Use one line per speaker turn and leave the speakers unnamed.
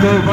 go by.